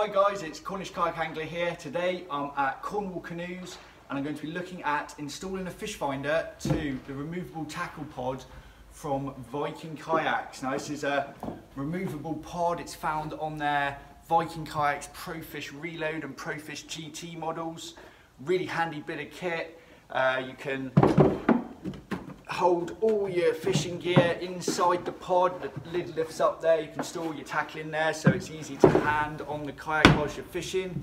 Hi guys, it's Cornish Kayak Angler here. Today I'm at Cornwall Canoes and I'm going to be looking at installing a fish finder to the removable tackle pod from Viking Kayaks. Now this is a removable pod, it's found on their Viking Kayaks Profish Reload and Profish GT models. Really handy bit of kit. Uh, you can hold all your fishing gear inside the pod. The lid lifts up there. You can store your tackle in there so it's easy to hand on the kayak whilst you're fishing.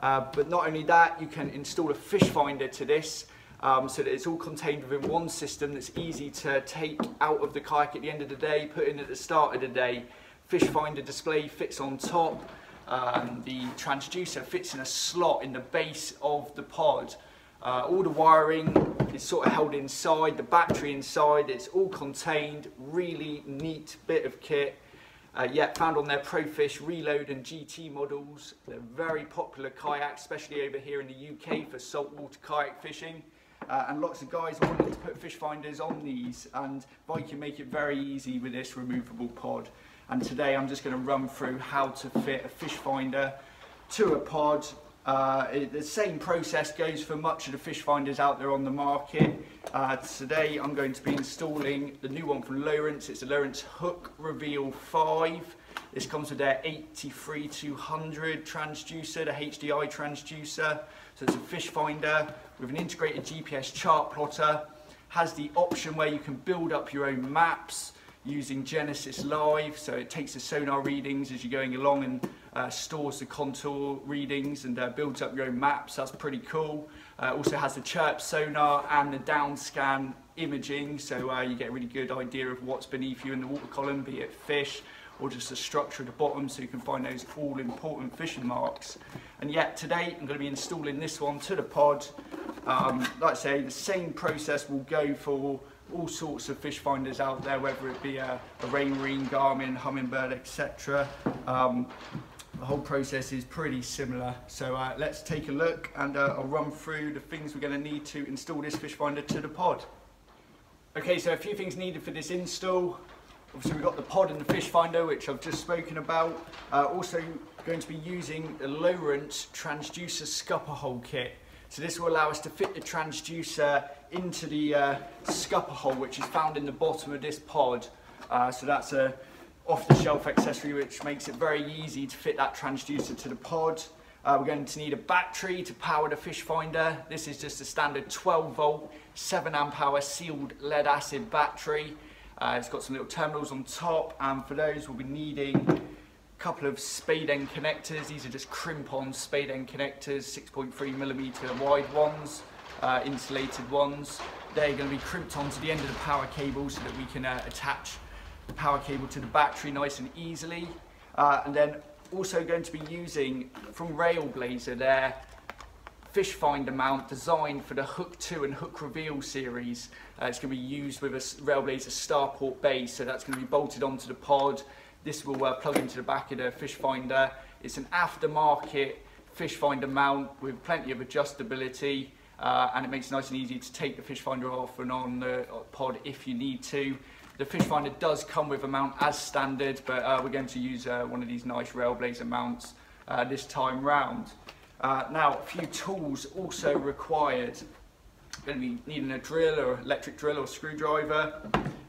Uh, but not only that, you can install a fish finder to this um, so that it's all contained within one system that's easy to take out of the kayak at the end of the day, put in at the start of the day. Fish finder display fits on top. Um, the transducer fits in a slot in the base of the pod. Uh, all the wiring is sort of held inside, the battery inside, it's all contained, really neat bit of kit. Uh, yet found on their Profish Reload and GT models. They're very popular kayaks, especially over here in the UK for saltwater kayak fishing. Uh, and lots of guys wanted to put fish finders on these and Viking make it very easy with this removable pod. And today I'm just going to run through how to fit a fish finder to a pod uh, it, the same process goes for much of the fish finders out there on the market. Uh, today I'm going to be installing the new one from Lowrance. It's the Lowrance Hook Reveal 5. This comes with their 83200 transducer, the HDI transducer. So it's a fish finder with an integrated GPS chart plotter. Has the option where you can build up your own maps using Genesis Live. So it takes the sonar readings as you're going along and uh, stores the contour readings and uh, builds up your own maps. That's pretty cool. Uh, also has the chirp sonar and the down scan imaging, so uh, you get a really good idea of what's beneath you in the water column, be it fish or just the structure at the bottom so you can find those all important fishing marks. And yet today I'm going to be installing this one to the pod. Um, like I say, the same process will go for all sorts of fish finders out there, whether it be a, a Raymarine, Garmin, Humminbird, etc. Um, the whole process is pretty similar. So uh, let's take a look and uh, I'll run through the things we're going to need to install this fish finder to the pod. Okay, so a few things needed for this install. Obviously we've got the pod and the fish finder, which I've just spoken about. Uh, also going to be using the Lowrance transducer scupper hole kit. So this will allow us to fit the transducer into the uh, scupper hole, which is found in the bottom of this pod. Uh, so that's a off-the-shelf accessory which makes it very easy to fit that transducer to the pod. Uh, we're going to need a battery to power the fish finder. This is just a standard 12 volt, 7 amp hour sealed lead acid battery. Uh, it's got some little terminals on top and for those we'll be needing a couple of spade end connectors. These are just crimp-on spade end connectors, 6.3 millimeter wide ones, uh, insulated ones. They're going to be crimped onto the end of the power cable so that we can uh, attach power cable to the battery nice and easily. Uh, and then also going to be using from Railblaza their fish finder mount designed for the Hook 2 and Hook Reveal series. Uh, it's going to be used with a Railblaza starport base, so that's going to be bolted onto the pod. This will uh, plug into the back of the fish finder. It's an aftermarket fish finder mount with plenty of adjustability uh, and it makes it nice and easy to take the fish finder off and on the pod if you need to. The fish finder does come with a mount as standard, but uh, we're going to use uh, one of these nice Railblaza mounts uh, this time round. Uh, now, a few tools also required. Going to be needing a drill or electric drill or screwdriver.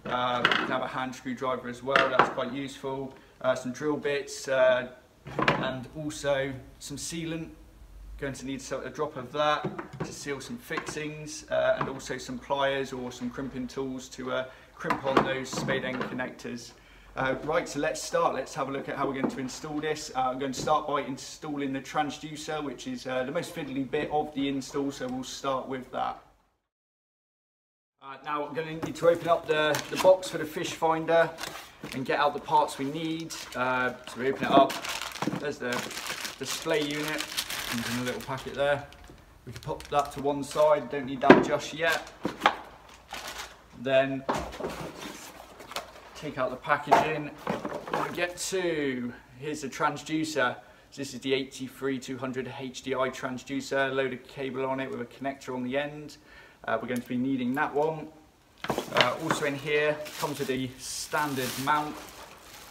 Uh, you can have a hand screwdriver as well, that's quite useful. Uh, some drill bits and also some sealant going to need a drop of that to seal some fixings uh, and also some pliers or some crimping tools to uh, crimp on those spade end connectors. Uh, right, so let's start. Let's have a look at how we're going to install this. Uh, I'm going to start by installing the transducer, which is uh, the most fiddly bit of the install, so we'll start with that. Uh, now I'm going to need to open up the, the box for the fish finder and get out the parts we need. Uh, so we open it up. There's the display unit in a little packet there. We can pop that to one side, don't need that just yet. Then take out the packaging and get to, here's the transducer. This is the 83200 HDI transducer, loaded cable on it with a connector on the end. Uh, we're going to be needing that one. Uh, also in here comes with a standard mount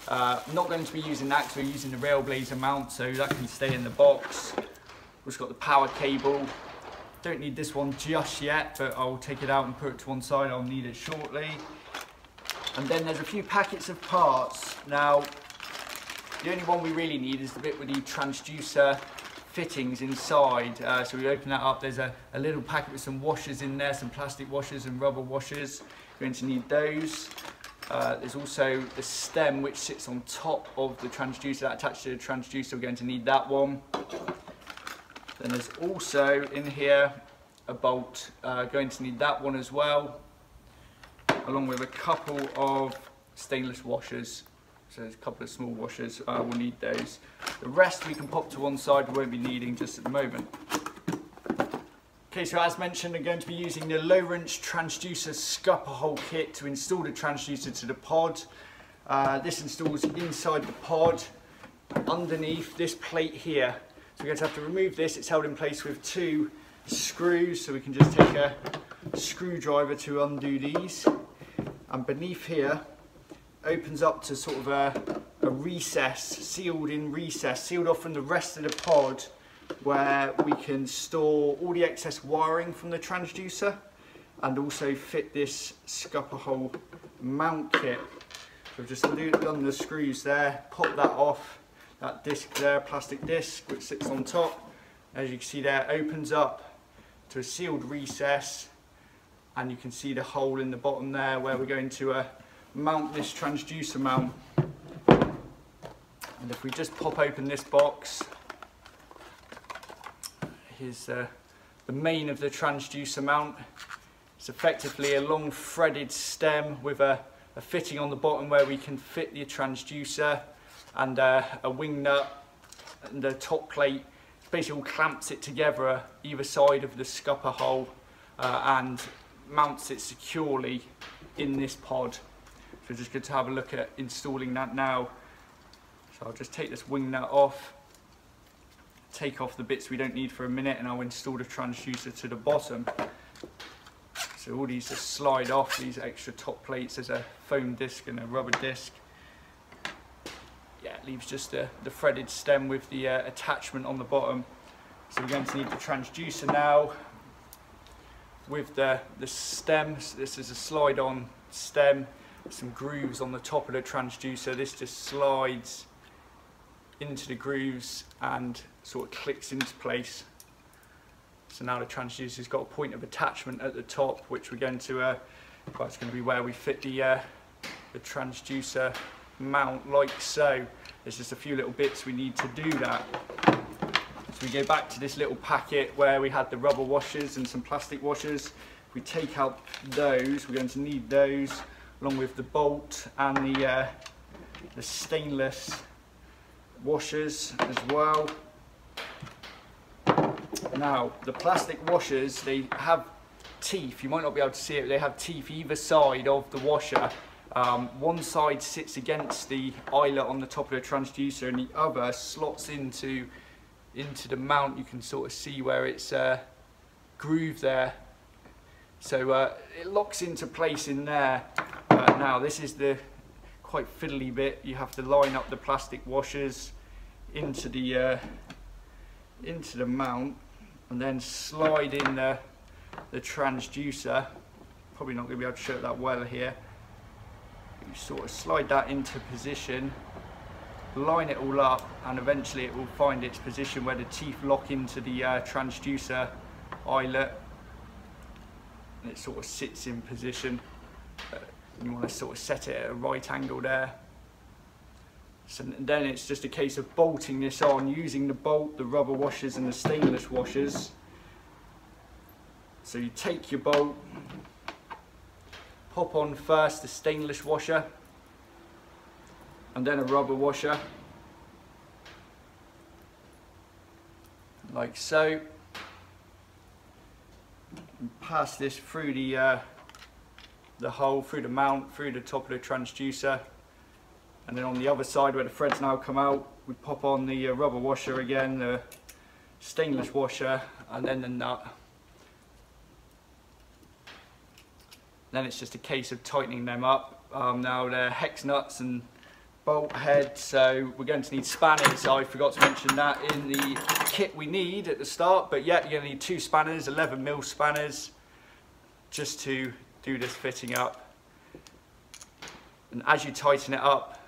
Uh, not going to be using that because we're using the Railblaza mount, so that can stay in the box. We've got the power cable. Don't need this one just yet, but I'll take it out and put it to one side. I'll need it shortly. And then there's a few packets of parts. Now, the only one we really need is the bit with the transducer fittings inside. Uh, so we open that up, there's a, a, little packet with some washers in there, some plastic washers and rubber washers. You're going to need those. Uh, there's also the stem which sits on top of the transducer, that attached to the transducer, we're going to need that one. Then there's also in here a bolt, uh, going to need that one as well, along with a couple of stainless washers so there's a couple of small washers, uh, we'll need those. The rest we can pop to one side, we won't be needing just at the moment. Okay, so as mentioned, I'm going to be using the Lowrance transducer scupper hole kit to install the transducer to the pod. Uh, this installs inside the pod, underneath this plate here. So we're going to have to remove this, it's held in place with two screws, so we can just take a screwdriver to undo these. And beneath here, opens up to sort of a, a recess, sealed in recess, sealed off from the rest of the pod where we can store all the excess wiring from the transducer and also fit this scupper hole mount kit. So I've just done the screws there, pop that off, that disc there, plastic disc which sits on top. As you can see there, opens up to a sealed recess and you can see the hole in the bottom there where we're going to uh, mount this transducer mount. And if we just pop open this box, here's uh, the main of the transducer mount. It's effectively a long threaded stem with a, a fitting on the bottom where we can fit the transducer and uh, a wing nut and the top plate basically clamps it together either side of the scupper hole uh, and mounts it securely in this pod. So just good to have a look at installing that now. So I'll just take this wing nut off, take off the bits we don't need for a minute and I'll install the transducer to the bottom. So all these just slide off, these extra top plates, there's a foam disc and a rubber disc. Leaves just the, the threaded stem with the uh, attachment on the bottom. So we're going to need the transducer now with the, the stem. So this is a slide on stem some grooves on the top of the transducer. This just slides into the grooves and sort of clicks into place. So now the transducer's got a point of attachment at the top, which we're going to, uh, well, it's going to be where we fit the, uh, the transducer mount like so. There's just a few little bits we need to do that. So we go back to this little packet where we had the rubber washers and some plastic washers. We take out those, we're going to need those along with the bolt and the, uh, the stainless washers as well. Now, the plastic washers, they have teeth. You might not be able to see it, they have teeth either side of the washer. Um, one side sits against the eyelet on the top of the transducer and the other slots into, into the mount. You can sort of see where it's uh, grooved there. So uh, it locks into place in there uh, now this is the quite fiddly bit. You have to line up the plastic washers into the uh, into the mount and then slide in the, the transducer. Probably not going to be able to show it that well here. You sort of slide that into position, line it all up and eventually it will find its position where the teeth lock into the uh, transducer eyelet and it sort of sits in position. Uh, you want to sort of set it at a right angle there. So then it's just a case of bolting this on using the bolt, the rubber washers and the stainless washers. So you take your bolt, pop on first the stainless washer and then a rubber washer like so and pass this through the uh, the hole through the mount, through the top of the transducer. And then on the other side where the threads now come out, we pop on the uh, rubber washer again, the stainless washer, and then the nut. Then it's just a case of tightening them up. Um, now they're hex nuts and bolt head, so we're going to need spanners. I forgot to mention that in the kit we need at the start, but yeah, you're going to need two spanners, 11 mil spanners, just to do this fitting up. And as you tighten it up,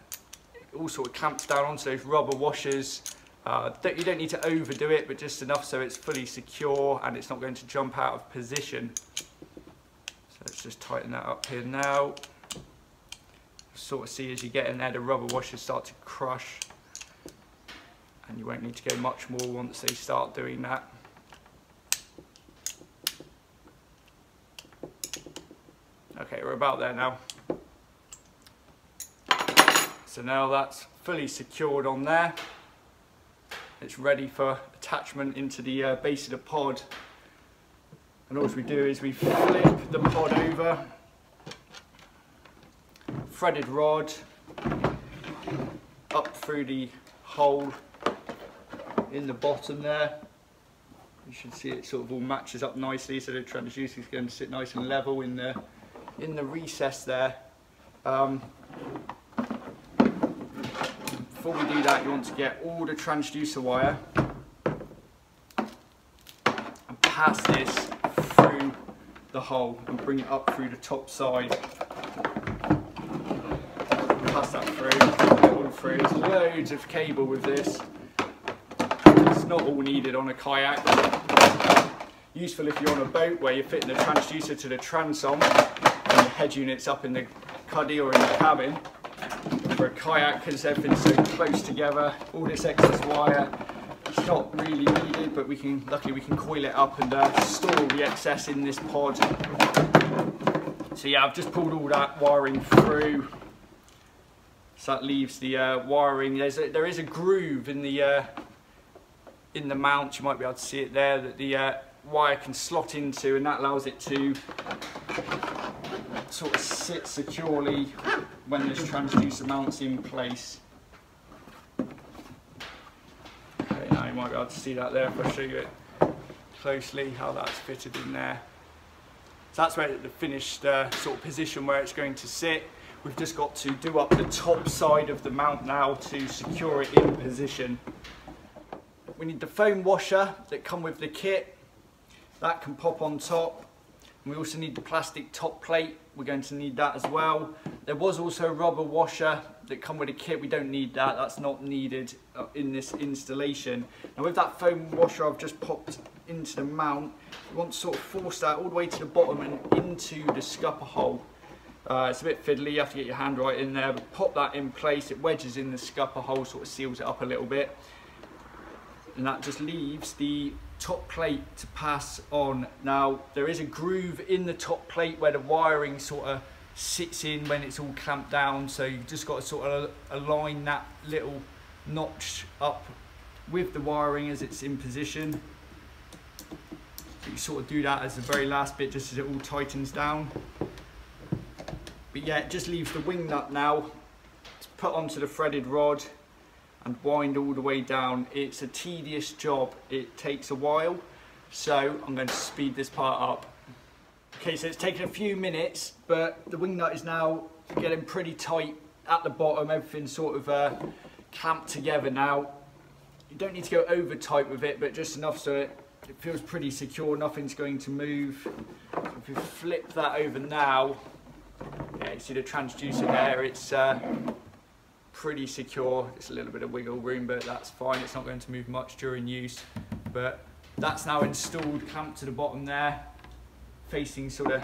it all sort of clamps down onto those rubber washers. Uh, you don't need to overdo it, but just enough so it's fully secure and it's not going to jump out of position. Let's just tighten that up here now sort of see as you get in there the rubber washers start to crush and you won't need to go much more once they start doing that. Okay, we're about there now. So now that's fully secured on there. It's ready for attachment into the uh, base of the pod. And all we do is we flip the pod over threaded rod up through the hole in the bottom there. You should see it sort of all matches up nicely so the transducer is going to sit nice and level in the in the recess there. Um, before we do that you want to get all the transducer wire and pass this the hole and bring it up through the top side pass that through, through. There's loads of cable with this. It's not all needed on a kayak. Useful if you're on a boat where you're fitting the transducer to the transom and the head unit's up in the cuddy or in the cabin. For a kayak, because everything's so close together, all this excess wire, not really needed, but we can, luckily we can coil it up and uh, store the excess in this pod. So yeah, I've just pulled all that wiring through so that leaves the uh, wiring. There's a, there is a groove in the uh, in the mount. You might be able to see it there that the uh, wire can slot into, and that allows it to sort of sit securely when this transducer mount's in place. Okay, now you might be able to see that there if I show you it closely how that's fitted in there. So that's where the finished uh, sort of position where it's going to sit. We've just got to do up the top side of the mount now to secure it in position. We need the foam washer that come with the kit. That can pop on top. We also need the plastic top plate. We're going to need that as well. There was also a rubber washer that come with a kit. We don't need that. That's not needed uh, in this installation. Now with that foam washer I've just popped into the mount, you want to sort of force that all the way to the bottom and into the scupper hole. Uh, it's a bit fiddly, you have to get your hand right in there, but pop that in place, it wedges in the scupper hole, sort of seals it up a little bit. And that just leaves the top plate to pass on. Now, there is a groove in the top plate where the wiring sort of sits in when it's all clamped down, so you've just got to sort of align that little notch up with the wiring as it's in position. You sort of do that as the very last bit just as it all tightens down. But yeah, it just leaves the wing nut now to put onto the threaded rod and wind all the way down. It's a tedious job. It takes a while. So I'm going to speed this part up. Okay, so it's taken a few minutes, but the wing nut is now getting pretty tight at the bottom. Everything's sort of uh, clamped together now. You don't need to go over tight with it, but just enough so it, it feels pretty secure. Nothing's going to move. So if we flip that over now, yeah, you see the transducer there, it's uh, pretty secure. It's a little bit of wiggle room, but that's fine. It's not going to move much during use. But that's now installed, clamped to the bottom there, facing sort of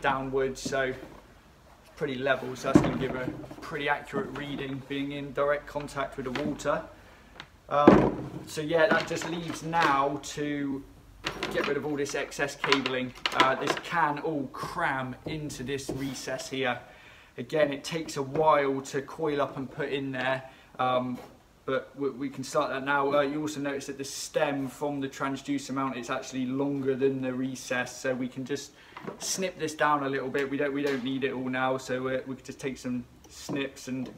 downwards, so it's pretty level, so that's going to give a pretty accurate reading, being in direct contact with the water. Um, so yeah, that just leaves now to get rid of all this excess cabling. Uh, this can all cram into this recess here. Again, it takes a while to coil up and put in there, um, but we, we, can start that now. Uh, you also notice that the stem from the transducer mount is actually longer than the recess, so we can just snip this down a little bit. We don't, we don't need it all now, so uh, we can just take some snips and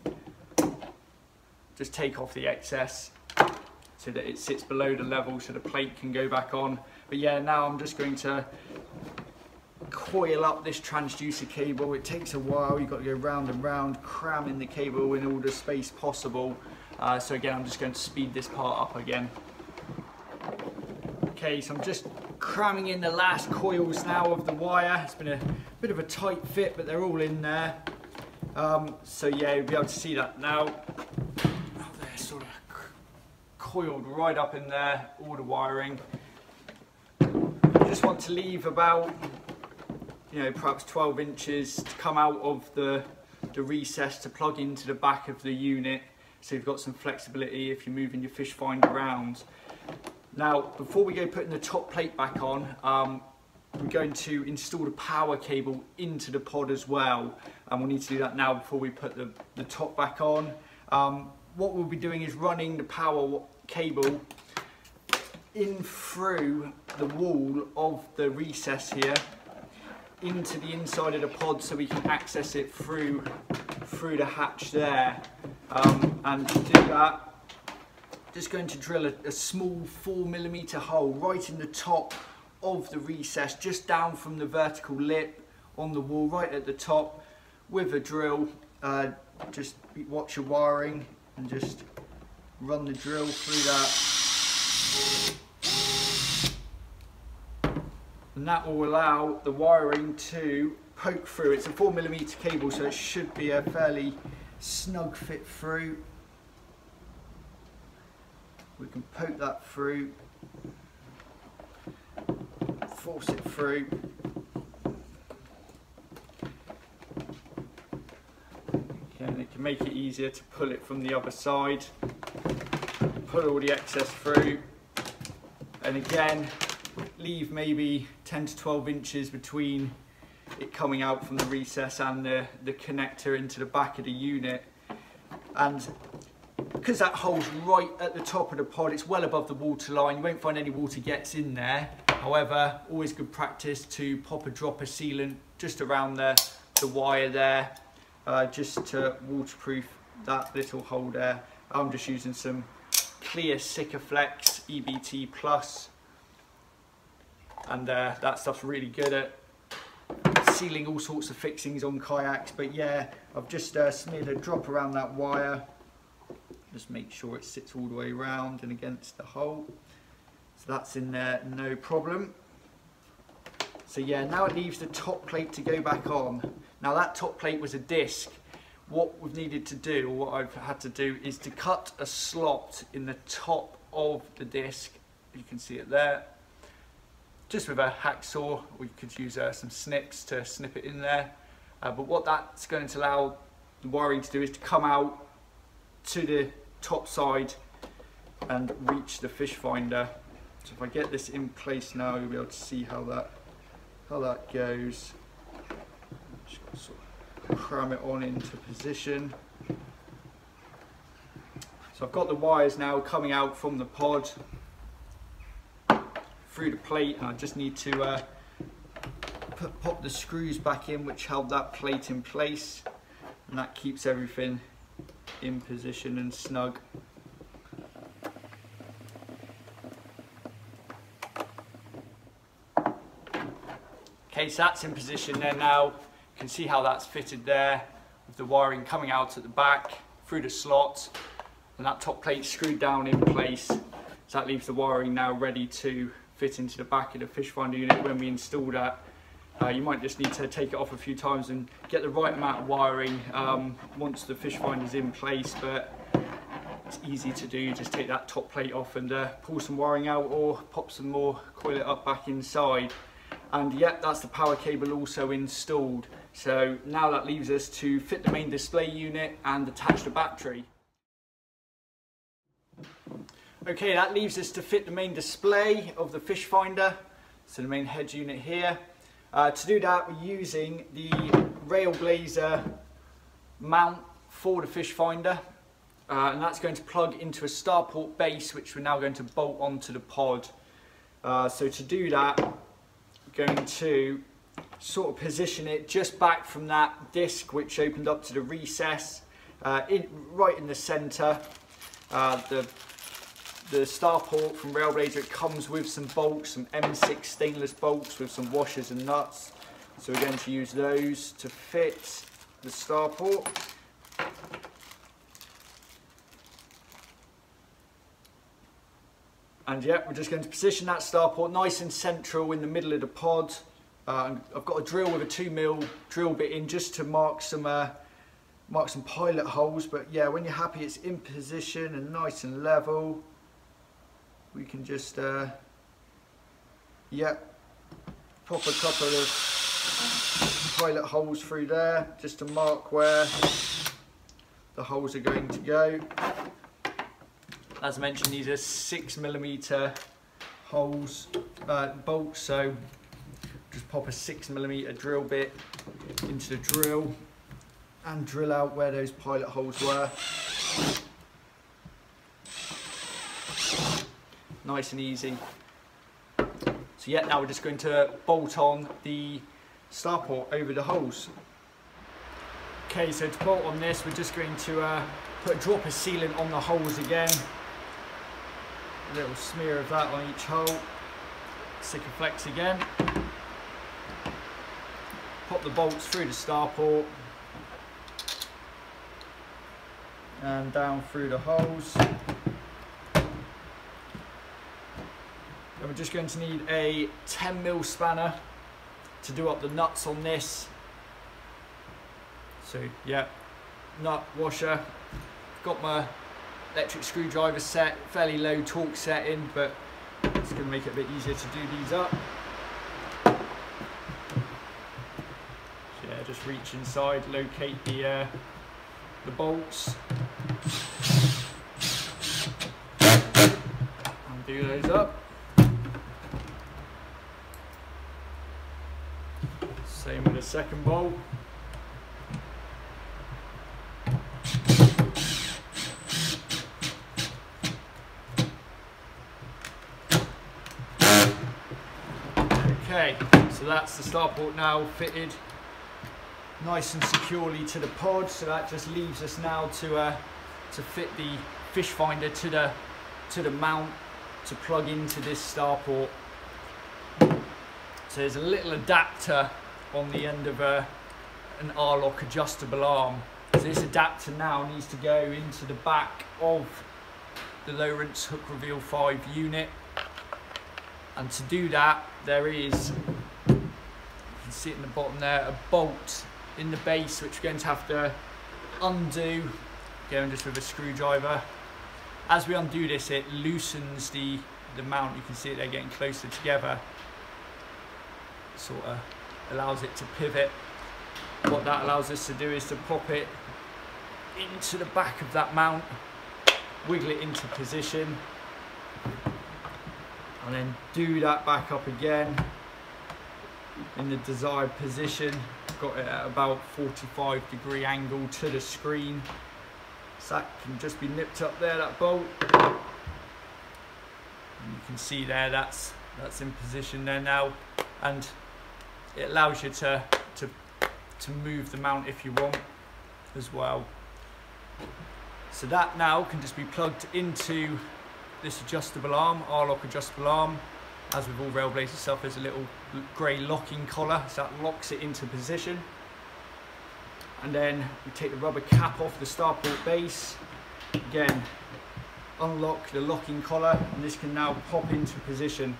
just take off the excess so that it sits below the level so the plate can go back on. But yeah, now I'm just going to coil up this transducer cable. It takes a while, you've got to go round and round, cramming the cable in all the space possible. Uh, so again, I'm just going to speed this part up again. Okay, so I'm just cramming in the last coils now of the wire. It's been a bit of a tight fit, but they're all in there. Um, so yeah, you'll be able to see that now. Oh, they're sort of coiled right up in there, all the wiring. You just want to leave about, you know, perhaps 12 inches to come out of the, the recess to plug into the back of the unit. So you've got some flexibility if you're moving your fish finder around. Now, before we go putting the top plate back on, um, we're going to install the power cable into the pod as well. And we'll need to do that now before we put the, the top back on. Um, what we'll be doing is running the power cable in through the wall of the recess here into the inside of the pod so we can access it through through the hatch there um, and to do that just going to drill a, a small four millimeter hole right in the top of the recess, just down from the vertical lip on the wall, right at the top, with a drill. Uh, just watch your wiring and just run the drill through And that will allow the wiring to poke through. It's a four millimeter cable, so it should be a fairly snug fit through we can poke that through, force it through. And it can make it easier to pull it from the other side. Pull all the excess through. And again, leave maybe 10 to 12 inches between it coming out from the recess and the, the connector into the back of the unit. And because that hole's right at the top of the pod, it's well above the water line. You won't find any water gets in there. However, always good practice to pop a drop of sealant just around the, the wire there, uh, just to waterproof that little hole there. I'm just using some clear Sikaflex EBT Plus. And uh, that stuff's really good at sealing all sorts of fixings on kayaks. But yeah, I've just uh, smeared a drop around that wire just make sure it sits all the way around and against the hole. So that's in there, no problem. So yeah, now it leaves the top plate to go back on. Now that top plate was a disc. What we've needed to do, or what I've had to do, is to cut a slot in the top of the disc. You can see it there. Just with a hacksaw, we could use uh, some snips to snip it in there. Uh, but what that's going to allow the wiring to do is to come out to the top side and reach the fish finder. So if I get this in place now, you'll be able to see how that how that goes. Just sort of cram it on into position. So I've got the wires now coming out from the pod through the plate and I just need to uh, put, pop the screws back in which held that plate in place and that keeps everything in position and snug. Okay, so that's in position there now. You can see how that's fitted there with the wiring coming out at the back through the slot and that top plate screwed down in place. So that leaves the wiring now ready to fit into the back of the fish finder unit when we install that uh, you might just need to take it off a few times and get the right amount of wiring um, once the fish finder is in place, but it's easy to do. Just take that top plate off and uh, pull some wiring out or pop some more, coil it up back inside. And yep, that's the power cable also installed. So now that leaves us to fit the main display unit and attach the battery. Okay, that leaves us to fit the main display of the fish finder. So the main head unit here. Uh, to do that, we're using the Railblaza mount for the fish finder. Uh, and that's going to plug into a starport base, which we're now going to bolt onto the pod. Uh, so to do that, we're going to sort of position it just back from that disc which opened up to the recess, uh, in, right in the centre. Uh, the the starport from Railblaza, it comes with some bolts, some M6 stainless bolts with some washers and nuts. So we're going to use those to fit the starport. And yeah, we're just going to position that starport nice and central in the middle of the pod. Uh, I've got a drill with a two mil drill bit in just to mark some uh, mark some pilot holes. But yeah, when you're happy it's in position and nice and level, we can just uh, yeah pop a couple of pilot holes through there just to mark where the holes are going to go. As mentioned, these are six millimeter holes, uh, bolts, so just pop a six millimeter drill bit into the drill and drill out where those pilot holes were. Nice and easy. So yeah, now we're just going to bolt on the starport over the holes. Okay, so to bolt on this, we're just going to uh, put a drop of sealant on the holes again. A little smear of that on each hole. Sikaflex again. Pop the bolts through the starport. And down through the holes. We're just going to need a 10 mil spanner to do up the nuts on this. So yeah, nut washer. Got my electric screwdriver set, fairly low torque setting, but it's going to make it a bit easier to do these up. So yeah, just reach inside, locate the uh, the bolts, and do those up. Same with the second bolt. Okay, so that's the starport now fitted nice and securely to the pod. So that just leaves us now to uh, to fit the fish finder to the to the mount to plug into this starport. So there's a little adapter on the end of a, an R-lock adjustable arm. So this adapter now needs to go into the back of the Lowrance Hook Reveal 5 unit. And to do that there is you can see it in the bottom there a bolt in the base which we're going to have to undo. Going just with a screwdriver. As we undo this it loosens the the mount. You can see it they're getting closer together. Sort of allows it to pivot. What that allows us to do is to pop it into the back of that mount wiggle it into position and then do that back up again in the desired position. Got it at about 45 degree angle to the screen. So that can just be nipped up there that bolt. And you can see there that's that's in position there now. And it allows you to to to move the mount if you want as well so that now can just be plugged into this adjustable arm, R-lock adjustable arm. As with all Railblaza stuff, there's a little grey locking collar, so that locks it into position. And then we take the rubber cap off the starport base. Again, unlock the locking collar, and this can now pop into position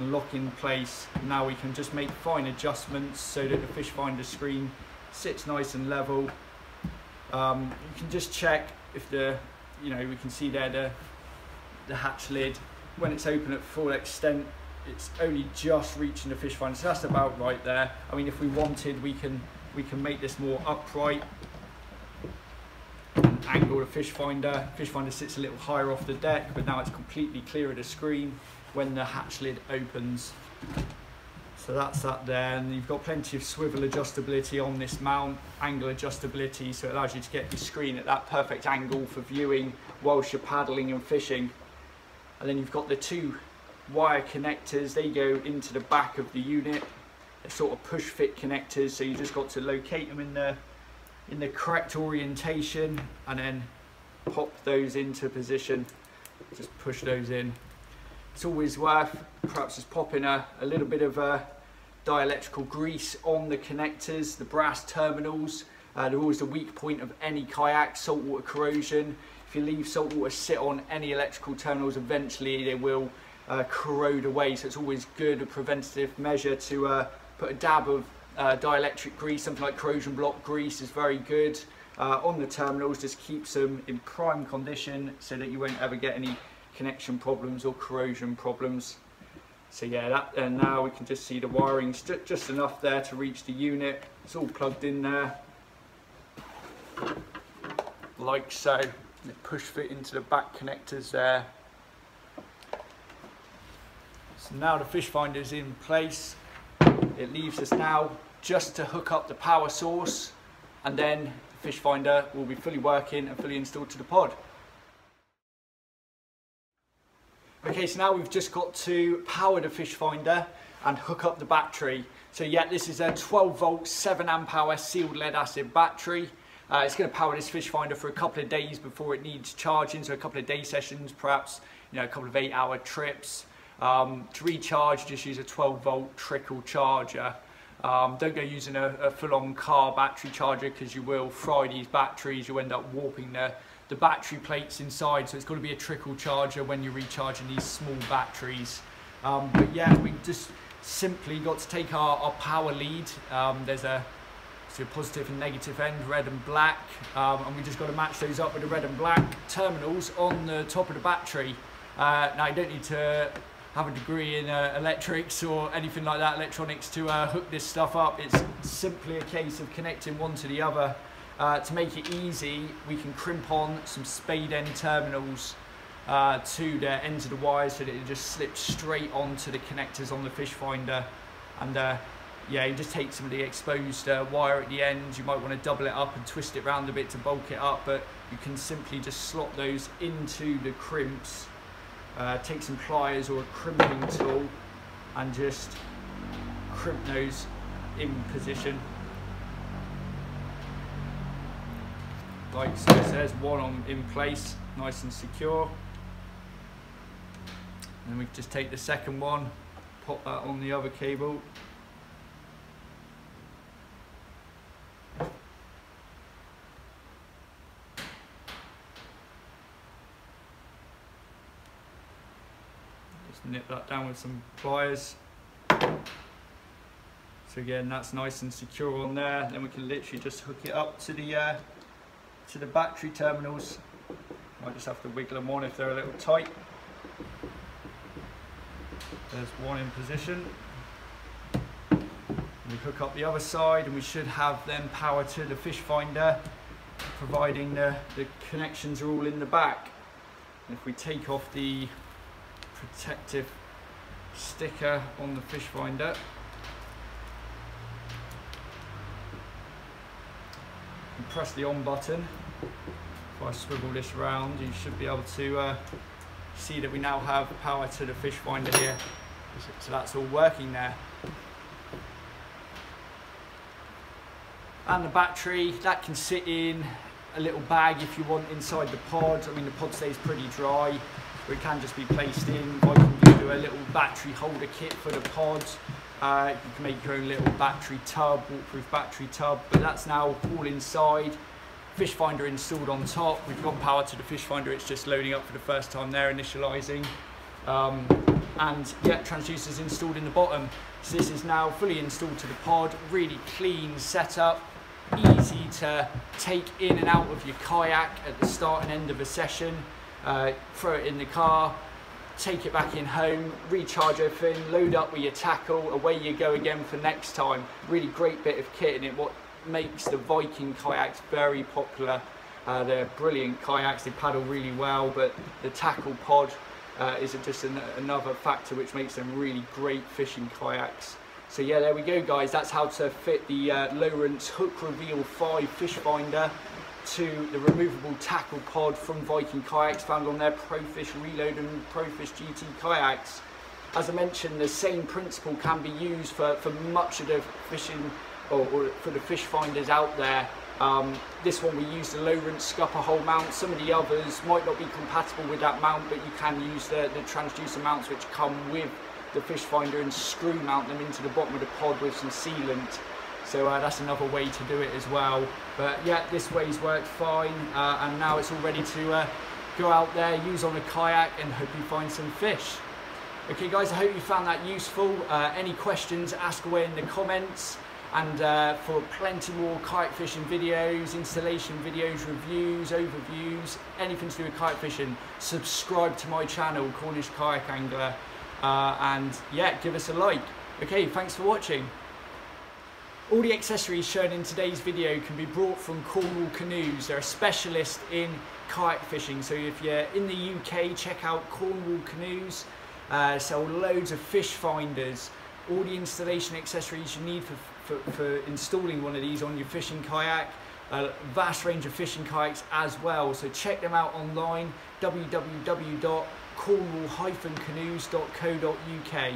lock in place. Now we can just make fine adjustments so that the fish finder screen sits nice and level. Um, you can just check if the, you know, we can see there the the hatch lid when it's open at full extent it's only just reaching the fish finder so that's about right there I mean if we wanted we can we can make this more upright angle the fish finder fish finder sits a little higher off the deck but now it's completely clear of the screen when the hatch lid opens. So that's that there and you've got plenty of swivel adjustability on this mount angle adjustability so it allows you to get your screen at that perfect angle for viewing whilst you're paddling and fishing. And then you've got the two wire connectors. They go into the back of the unit. They're sort of push fit connectors so you just got to locate them in the in the correct orientation and then pop those into position. Just push those in it's always worth perhaps just popping a, a little bit of a dielectrical grease on the connectors, the brass terminals. Uh, they're always the weak point of any kayak, saltwater corrosion. If you leave saltwater sit on any electrical terminals, eventually they will uh, corrode away. So it's always good, a preventative measure to uh, put a dab of uh, dielectric grease, something like corrosion block grease is very good. Uh, on the terminals, just keeps them in prime condition so that you won't ever get any connection problems or corrosion problems. So yeah, that, and now we can just see the wiring just enough there to reach the unit. It's all plugged in there, like so. The push fit into the back connectors there. So now the fish finder is in place. It leaves us now just to hook up the power source and then the fish finder will be fully working and fully installed to the pod. Okay, so now we've just got to power the fish finder and hook up the battery. So yeah, this is a 12 volt, 7 amp hour sealed lead acid battery. Uh, it's going to power this fish finder for a couple of days before it needs charging, so a couple of day sessions, perhaps you know a couple of eight hour trips. Um, to recharge, just use a 12 volt trickle charger. Um, don't go using a, a full-on car battery charger because you will fry these batteries. You'll end up warping the, the battery plates inside. So it's got to be a trickle charger when you're recharging these small batteries. Um, but yeah, we just simply got to take our, our power lead. Um, there's a, so a positive and negative end, red and black. Um, and we just got to match those up with the red and black terminals on the top of the battery. Uh, now you don't need to have a degree in uh, electrics or anything like that, electronics, to uh, hook this stuff up. It's simply a case of connecting one to the other. Uh, to make it easy, we can crimp on some spade end terminals uh, to the ends of the wires so that it just slips straight onto the connectors on the fish finder. And uh, yeah, you just take some of the exposed uh, wire at the end. You might want to double it up and twist it around a bit to bulk it up, but you can simply just slot those into the crimps uh, take some pliers or a crimping tool and just crimp those in position. Like so it says, one on in place, nice and secure. And we just take the second one, pop that on the other cable Just nip that down with some pliers. So again, that's nice and secure on there. Then we can literally just hook it up to the uh, to the battery terminals. Might just have to wiggle them on if they're a little tight. There's one in position. We hook up the other side and we should have then power to the fish finder, providing the, the connections are all in the back. And if we take off the protective sticker on the fish finder. Press the on button. If I swivel this around, you should be able to uh, see that we now have power to the fish finder here. So that's all working there. And the battery, that can sit in a little bag if you want inside the pod. I mean, the pod stays pretty dry or it can just be placed in. I can do a little battery holder kit for the pods. Uh, you can make your own little battery tub, waterproof battery tub, but that's now all inside. Fish finder installed on top. We've got power to the fish finder. It's just loading up for the first time there, initializing. Um, and yeah, transducers installed in the bottom. So this is now fully installed to the pod, really clean setup, easy to take in and out of your kayak at the start and end of a session uh, throw it in the car, take it back in home, recharge everything, load up with your tackle, away you go again for next time. Really great bit of kit and it, what makes the Viking kayaks very popular. Uh, they're brilliant kayaks, they paddle really well, but the tackle pod uh, is just an, another factor which makes them really great fishing kayaks. So yeah, there we go guys, that's how to fit the uh, Lowrance Hook Reveal 5 fish finder to the removable tackle pod from Viking Kayaks found on their Profish Reload and Profish GT kayaks. As I mentioned, the same principle can be used for, for much of the fishing or, or for the fish finders out there. Um, this one we use the Lowrance scupper hole mount. Some of the others might not be compatible with that mount, but you can use the, the transducer mounts which come with the fish finder and screw mount them into the bottom of the pod with some sealant. So uh, that's another way to do it as well. But yeah, this way's worked fine, uh, and now it's all ready to uh, go out there, use on a kayak, and hope you find some fish. Okay guys, I hope you found that useful. Uh, any questions, ask away in the comments. And uh, for plenty more kite fishing videos, installation videos, reviews, overviews, anything to do with kite fishing, subscribe to my channel, Cornish Kayak Angler. Uh, and yeah, give us a like. Okay, thanks for watching. All the accessories shown in today's video can be brought from Cornwall Canoes. They're a specialist in kayak fishing. So if you're in the UK, check out Cornwall Canoes. Uh, sell loads of fish finders, all the installation accessories you need for, for, for installing one of these on your fishing kayak. A vast range of fishing kayaks as well. So check them out online, www.cornwall-canoes.co.uk.